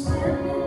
Spirit.